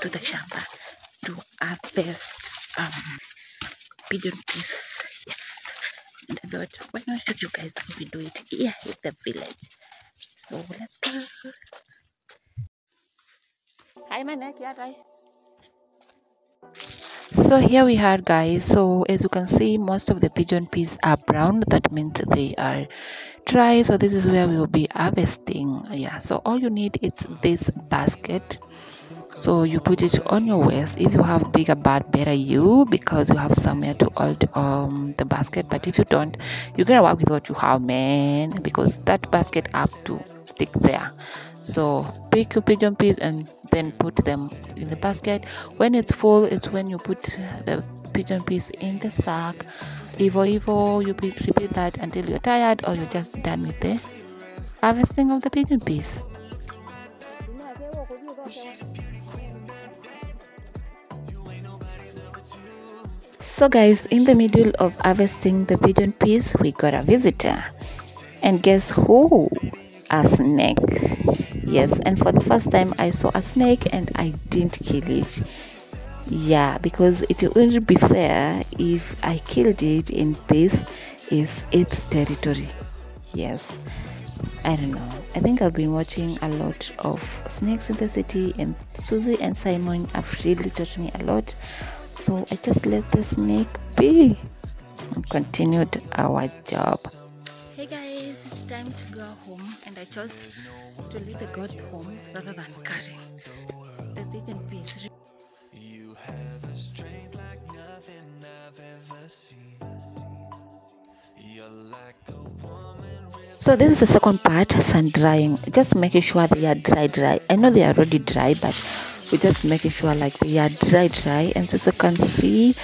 to the shamba to harvest um, pigeon peas. Yes. And I thought, why not show you guys how we do it here in the village? So let's go. Hi, my neck, yeah, bye. So here we are guys. So as you can see, most of the pigeon peas are brown. That means they are dry. So this is where we will be harvesting. Yeah. So all you need is this basket. So you put it on your waist. If you have bigger butt, better you because you have somewhere to hold um the basket. But if you don't, you're gonna work with what you have, man. Because that basket have to stick there. So pick your pigeon peas and then put them in the basket when it's full it's when you put the pigeon peas in the sack evo evo you repeat that until you're tired or you're just done with the harvesting of the pigeon peas so guys in the middle of harvesting the pigeon peas we got a visitor. And guess who? A snake. Yes and for the first time i saw a snake and i didn't kill it. Yeah because it wouldn't be fair if i killed it and this is its territory. Yes i don't know. I think i've been watching a lot of snakes in the city and susie and simon have really taught me a lot so i just let the snake be and continued our job. Hey guys it's time to go home and i chose to leave the goat home rather than carry the pigeon peas You have a strength like nothing I've ever seen. You're like a woman ripped so this is the second part sun drying. Just making sure they are dry dry. I know they are already dry but we're just making sure like they are dry dry. And so as you can see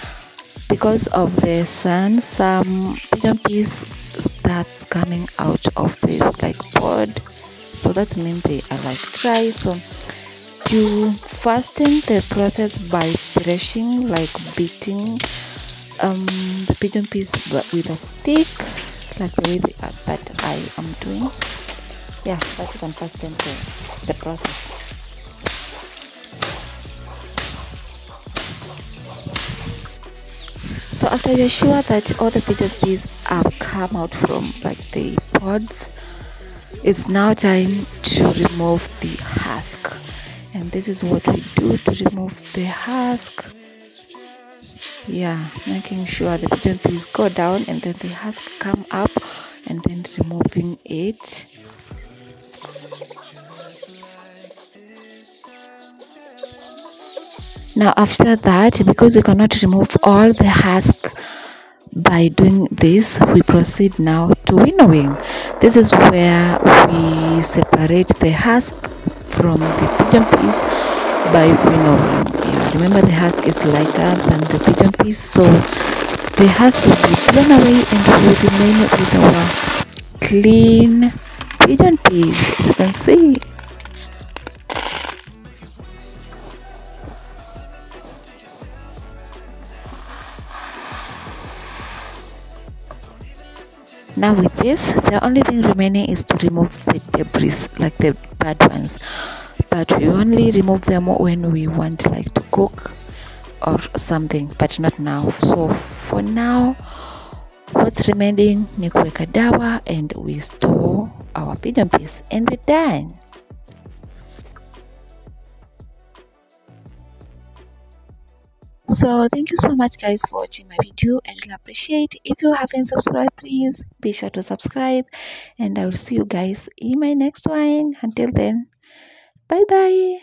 because of the sun some pigeon peas starts coming out of the like pod. So that means they are like dry. So you fasten the process by threshing like beating um the pigeon peas with a stick like the way they are, that i am doing. Yeah that can fasten the, the process so after you're sure that all the peas have come out from like the pods it's now time to remove the husk. And this is what we do to remove the husk. Yeah making sure the peas go down and then the husk come up and then removing it now after that because we cannot remove all the husk by doing this we proceed now to winnowing. This is where we separate the husk from the pigeon peas by winnowing. Yeah, remember the husk is lighter than the pigeon peas so the husk will be blown away and we will remain with our clean pigeon peas as you can see now with this the only thing remaining is to remove the debris like the bad ones. But we only remove them when we want like to cook or something but not now. So for now what's remaining ni kuweka dawa and we store our pigeon peas and we're done so thank you so much guys for watching my video. And really appreciate. If you haven't subscribed please be sure to subscribe. And i will see you guys in my next one. Until then bye bye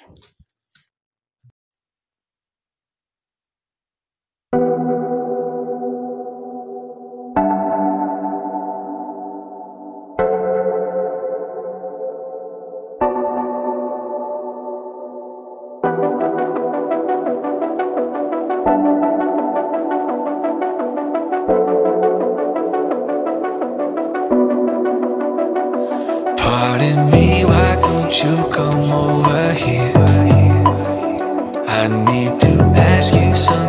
Pardon me, why don't you come over here? I need to ask you something.